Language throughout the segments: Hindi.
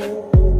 Oh, oh. oh.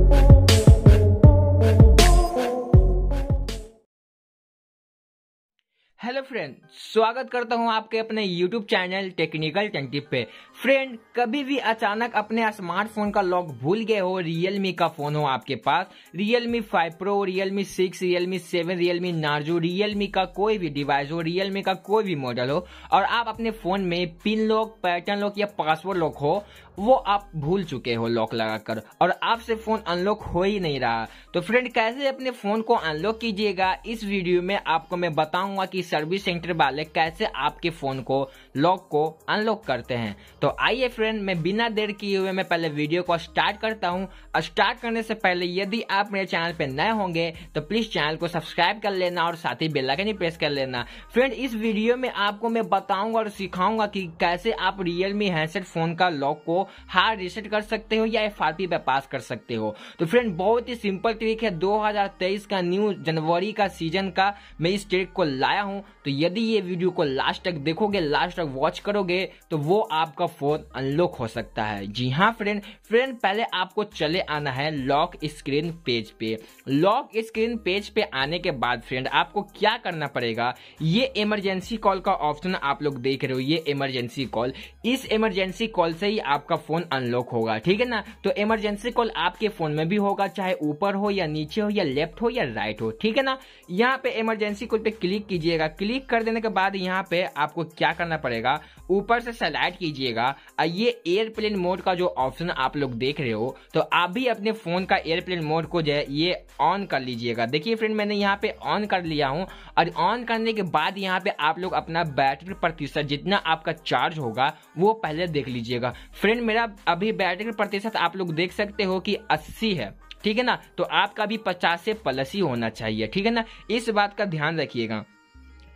Hello friend, स्वागत करता हूँ आपके अपने यूट्यूब चैनल टेक्निकल टेंटिव पे। फ्रेंड, कभी भी अचानक अपने स्मार्टफ़ोन का लॉक भूल गए हो रियलमी का फ़ोन हो आपके पास Realme 5 pro Realme 6 Realme 7 Realme Narzo Realme का कोई भी डिवाइस हो रियलमी का कोई भी मॉडल हो, और आप अपने फ़ोन में पिन लॉक पैटर्न लॉक या पासवर्ड लॉक हो, वो आप भूल चुके हो लॉक लगाकर, और आपसे फ़ोन अनलॉक हो ही नहीं रहा। तो फ्रेंड, कैसे अपने फ़ोन को अनलॉक कीजिएगा? इस वीडियो में आपको मैं बताऊँगा कि सर्विस सेंटर वाले कैसे आपके फ़ोन को लॉक को अनलॉक करते हैं? तो आइए फ्रेंड मैं बिना देर किए हुए मैं पहले वीडियो को स्टार्ट करता हूँ। स्टार्ट करने से पहले यदि आप मेरे चैनल पे नए होंगे तो प्लीज़ चैनल को सब्सक्राइब कर लेना और साथ ही बेलाइकन प्रेस कर लेना। फ्रेंड इस वीडियो में आपको मैं बताऊँगा और सिखाऊँगा कि कैसे आप रियलमी हैंडसेट फ़ोन का लॉक को हार्ड रिसेट कर सकते हो या एफ़ पे पास कर सकते हो। तो फ्रेंड बहुत ही सिंपल ट्रिक है। 2023 का न्यू जनवरी का सीज़न का मैं इस ट्रिक को लाया हूँ। तो यदि ये वीडियो को लास्ट तक देखोगे, लास्ट तक वॉच करोगे तो वो आपका फ़ोन अनलॉक हो सकता है। जी हाँ फ्रेंड फ्रेंड पहले आपको चले आना है लॉक स्क्रीन पेज पे। लॉक स्क्रीन पेज पे आने के बाद फ्रेंड आपको क्या करना पड़ेगा? ये इमरजेंसी कॉल का ऑप्शन आप लोग देख रहे हो, ये इमरजेंसी कॉल इस इमरजेंसी कॉल से ही आपका फ़ोन अनलॉक होगा, ठीक है ना? तो इमरजेंसी कॉल आपके फ़ोन में भी होगा, चाहे ऊपर हो या नीचे हो या लेफ़्ट हो या राइट हो, ठीक है ना? यहाँ पे इमरजेंसी कॉल पे क्लिक कीजिएगा क्लिक कर देने के बाद यहाँ पे आपको क्या करना पड़ेगा? ऊपर से सेलेक्ट कीजिएगा। ये एयरप्लेन मोड का जो ऑप्शन आप लोग देख रहे हो तो आप भी अपने फ़ोन का एयरप्लेन मोड को जो है, ये ऑन कर लीजिएगा। देखिए फ्रेंड मैंने यहाँ पे ऑन कर लिया हूँ। और ऑन करने के बाद यहाँ पे आप लोग अपना बैटरी प्रतिशत जितना आपका चार्ज होगा, वो पहले देख लीजिएगा। फ्रेंड मेरा अभी बैटरी प्रतिशत आप लोग देख सकते हो कि 80 है। ठीक है ना? तो आपका भी 50 से प्लस ही होना चाहिए। ठीक है ना? इस बात का ध्यान रखिएगा।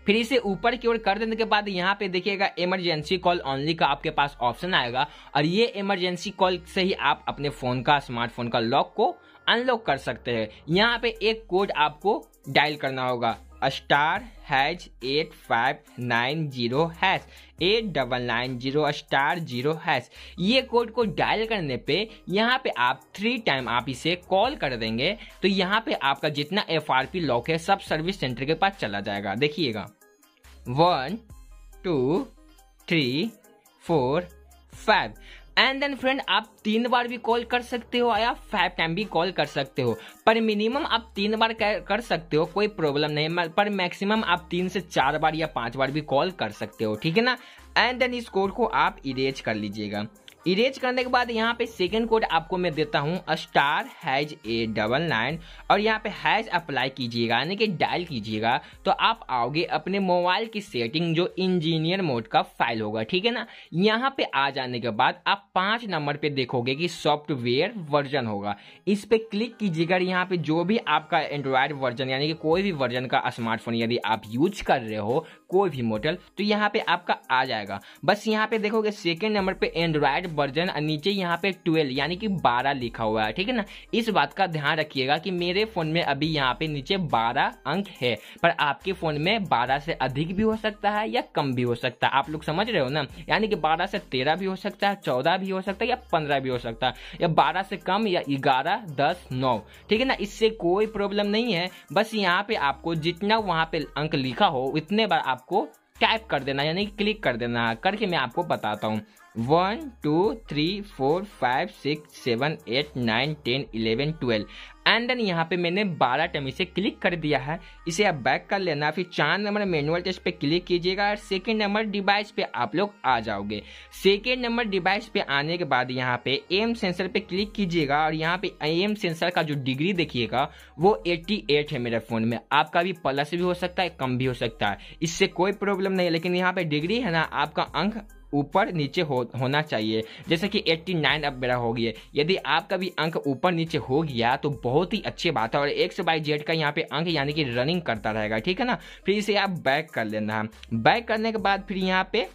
फिर इसे ऊपर की ओर कर देने के बाद यहाँ पे देखिएगा इमरजेंसी कॉल ऑनली का आपके पास ऑप्शन आएगा और ये इमरजेंसी कॉल से ही आप अपने फ़ोन का स्मार्टफ़ोन का लॉक को अनलॉक कर सकते हैं। यहाँ पे एक कोड आपको डायल करना होगा। Star hash eight five nine zero hash eight double nine zero star zero hash ये कोड को डायल करने पे यहाँ पे आप थ्री टाइम आप इसे कॉल कर देंगे तो यहाँ पे आपका जितना एफ़ आर पी लॉक है, सब सर्विस सेंटर के पास चला जाएगा। देखिएगा। One two three four five and then friend आप तीन बार भी कॉल कर सकते हो या फाइव टाइम भी कॉल कर सकते हो। पर मिनिमम आप तीन बार कर सकते हो, कोई प्रॉब्लम नहीं पर मैक्सिमम आप तीन से चार बार या पाँच बार भी कॉल कर सकते हो, ठीक है ना? एंड देन इस कोड को आप इरेज कर लीजिएगा। इरेज करने के बाद यहाँ पे सेकंड कोड आपको मैं देता हूँ star hash A double nine और यहाँ पे हैज़ अप्लाई कीजिएगा, यानी कि डायल कीजिएगा तो आप आओगे अपने मोबाइल की सेटिंग जो इंजीनियर मोड का फ़ाइल होगा, ठीक है ना? यहाँ पे आ जाने के बाद आप पाँच नंबर पे देखोगे कि सॉफ्टवेयर वर्जन होगा। इस पे क्लिक कीजिएगा यहाँ पे जो भी आपका एंड्रॉयड वर्जन यानी कि कोई भी वर्जन का स्मार्टफ़ोन यदि आप यूज़ कर रहे हो, कोई भी मॉडल तो यहाँ पे आपका आ जाएगा। बस यहाँ पे देखोगे सेकेंड नंबर पे एंड्रॉयड वर्जन नीचे यहाँ पे ट्वेल्व यानी कि बारह लिखा हुआ है, ठीक है ना? इस बात का ध्यान रखिएगा कि मेरे फ़ोन में अभी यहाँ पे नीचे बारह अंक है, पर आपके फ़ोन में बारह से अधिक भी हो सकता है या कम भी हो सकता है। आप लोग समझ रहे हो ना? यानी कि बारह से तेरह भी हो सकता है, चौदह भी हो सकता है या पंद्रह भी हो सकता है, या बारह से कम या ग्यारह, दस, नौ, ठीक है ना? इससे कोई प्रॉब्लम नहीं है। बस यहाँ पे आपको जितना वहाँ पे अंक लिखा हो, उतने बार आपको टाइप कर देना, यानी क्लिक कर देना, करके मैं आपको बताता हूँ। One two three four five six seven eight nine ten eleven twelve and then यहाँ पे मैंने बारह टाइम इसे क्लिक कर दिया है। इसे आप बैक कर लेना। फिर चार नंबर मैनुअल टेस्ट पे क्लिक कीजिएगा और सेकेंड नंबर डिवाइस पे आप लोग आ जाओगे। सेकेंड नंबर डिवाइस पे आने के बाद यहाँ पे एम सेंसर पे क्लिक कीजिएगा और यहाँ पे एम सेंसर का जो डिग्री देखिएगा, वो 88 है मेरे फ़ोन में। आपका भी प्लस भी हो सकता है, कम भी हो सकता है। इससे कोई प्रॉब्लम नहीं है, लेकिन यहाँ पे डिग्री है ना, आपका अंक ऊपर नीचे हो, होना चाहिए। जैसे कि 89 अब मेरा हो गया। यदि आपका भी अंक ऊपर नीचे हो गया तो बहुत ही अच्छी बात है और एक एक्स बाई जेड का यहाँ पे अंक यानी कि रनिंग करता रहेगा, ठीक है ना? फिर इसे आप बैक कर लेना। है बैक करने के बाद फिर यहाँ पे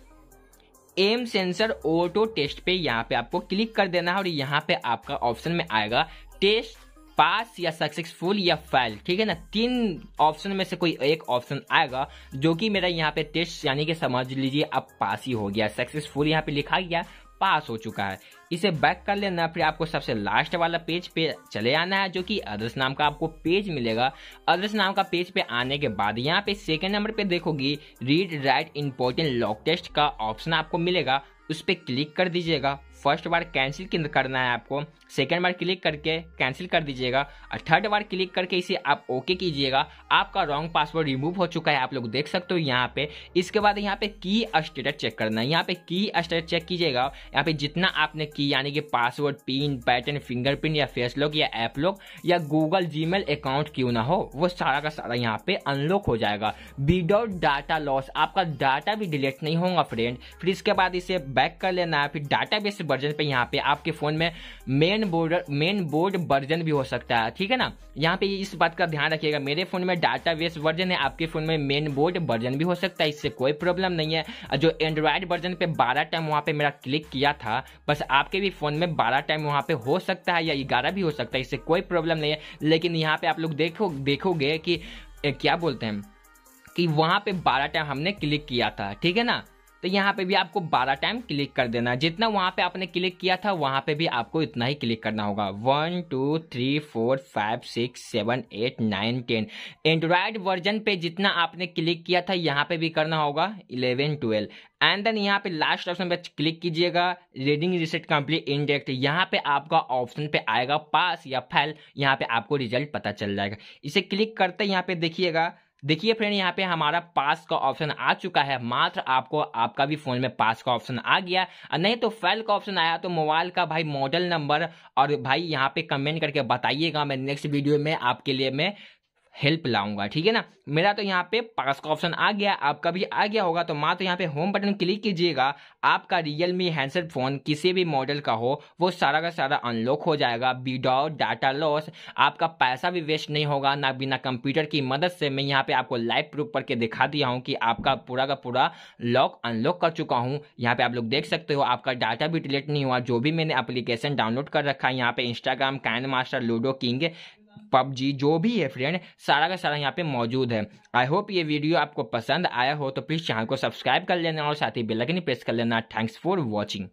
एम सेंसर ऑटो टेस्ट पे यहाँ पे आपको क्लिक कर देना है और यहाँ पे आपका ऑप्शन में आएगा टेस्ट पास या सक्सेसफुल या फेल ठीक है ना? तीन ऑप्शन में से कोई एक ऑप्शन आएगा, जो कि मेरा यहाँ पे टेस्ट यानी कि समझ लीजिए अब पास ही हो गया सक्सेसफुल यहाँ पे लिखा गया, पास हो चुका है। इसे बैक कर लेना, फिर आपको सबसे लास्ट वाला पेज पे चले आना है, जो कि अदर्स नाम का आपको पेज मिलेगा। अदर्स नाम का पेज पे आने के बाद यहाँ पे सेकंड नंबर पे देखोगी read write important lock test का ऑप्शन आपको मिलेगा। उस पर क्लिक कर दीजिएगा। फ़र्स्ट बार कैंसिल करना है आपको, सेकेंड बार क्लिक करके कैंसिल कर दीजिएगा और थर्ड बार क्लिक करके इसे आप ओके कीजिएगा। आपका रॉन्ग पासवर्ड रिमूव हो चुका है, आप लोग देख सकते हो यहाँ पे। इसके बाद यहाँ पे की स्टेटस चेक करना है। यहाँ पे की स्टेटस चेक कीजिएगा। यहाँ पे जितना आपने की, यानी कि पासवर्ड, पिन, पैटर्न, फिंगरप्रिंट या फेस लॉक या ऐप लॉक या गूगल जीमेल अकाउंट क्यों ना हो, वो सारा का सारा यहाँ पे अनलॉक हो जाएगा। विदाउट डाटा लॉस, आपका डाटा भी डिलीट नहीं होगा फ्रेंड। फिर इसके बाद इसे बैक कर लेना है। फिर डाटा बेस वर्जन पे यहाँ पे आपके फ़ोन में main board main board version भी हो सकता है। ठीक है ना? यहाँ पे इस बात का ध्यान रखिएगा। मेरे फ़ोन में डाटा बेस वर्जन है, आपके फ़ोन में मेन बोर्ड वर्जन भी हो सकता है। इससे कोई प्रॉब्लम नहीं है। जो एंड्रॉयड वर्जन पे बारह टाइम वहाँ पे मेरा क्लिक किया था, बस आपके भी फ़ोन में बारह टाइम वहाँ पे हो सकता है या ग्यारह भी हो सकता है। इससे कोई प्रॉब्लम नहीं है। लेकिन यहाँ पे आप लोग देखो, देखोगे कि, क्या बोलते हैं, कि वहाँ पे बारह टाइम हमने क्लिक किया था। ठीक है ना? तो यहाँ पे भी आपको 12 टाइम क्लिक कर देना है। जितना वहाँ पे आपने क्लिक किया था, वहाँ पे भी आपको इतना ही क्लिक करना होगा। One two three four five six seven eight nine ten Android version पे जितना आपने क्लिक किया था, यहाँ पे भी करना होगा। इलेवन ट्वेल्व एंड देन यहाँ पे लास्ट ऑप्शन पे क्लिक कीजिएगा। रीडिंग रिसेट कंप्लीट इंडेक्ट यहाँ पे आपका ऑप्शन पे आएगा पास या फेल यहाँ पे आपको रिज़ल्ट पता चल जाएगा। इसे क्लिक करते यहाँ पे देखिएगा। देखिए फ्रेंड, यहाँ पे हमारा पास का ऑप्शन आ चुका है। मात्र आपको, आपका भी फ़ोन में पास का ऑप्शन आ गया। नहीं तो फेल का ऑप्शन आया तो मोबाइल का भाई मॉडल नंबर और भाई यहाँ पे कमेंट करके बताइएगा। मैं नेक्स्ट वीडियो में आपके लिए मैं हेल्प लाऊँगा, ठीक है ना? मेरा तो यहाँ पे पास का ऑप्शन आ गया आपका भी आ गया होगा तो मात्र यहाँ पे होम बटन क्लिक कीजिएगा, आपका रियलमी हैंडसेट फ़ोन किसी भी मॉडल का हो, वो सारा का सारा अनलॉक हो जाएगा विदाउट डाटा लॉस आपका पैसा भी वेस्ट नहीं होगा, ना बिना कंप्यूटर की मदद से मैं यहाँ पे आपको लाइव प्रूफ करके दिखा दिया हूँ कि आपका पूरा का पूरा लॉक अनलॉक कर चुका हूँ। यहाँ पे आप लोग देख सकते हो, आपका डाटा भी डिलीट नहीं हुआ, जो भी मैंने एप्लीकेशन डाउनलोड कर रखा है, यहाँ पे Instagram can master Ludo King PUBG जो भी है फ्रेंड सारा का सारा यहाँ पे मौजूद है। आई होप ये वीडियो आपको पसंद आया हो तो प्लीज़ चैनल को सब्सक्राइब कर लेना और साथ ही बेलकनी प्रेस कर लेना। Thanks for watching